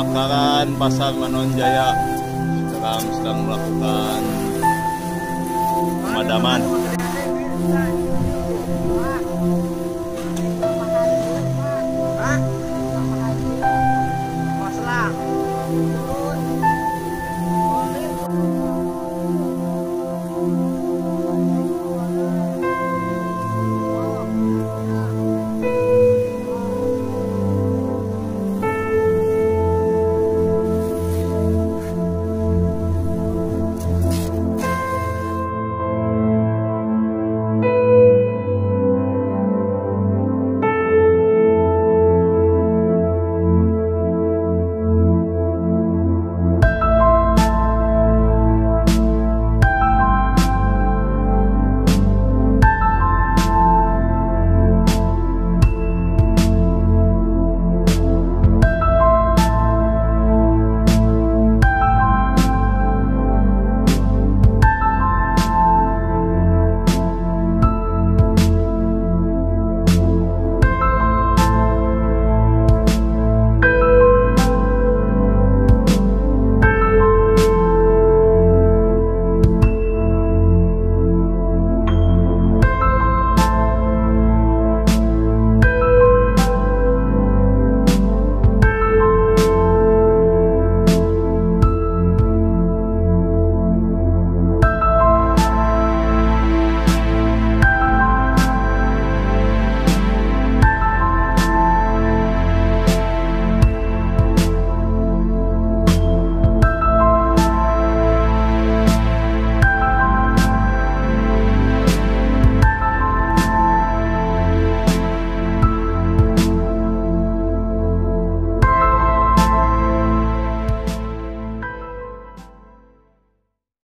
kebakaran pasar Manonjaya sekarang sedang melakukan pemadaman Masalah.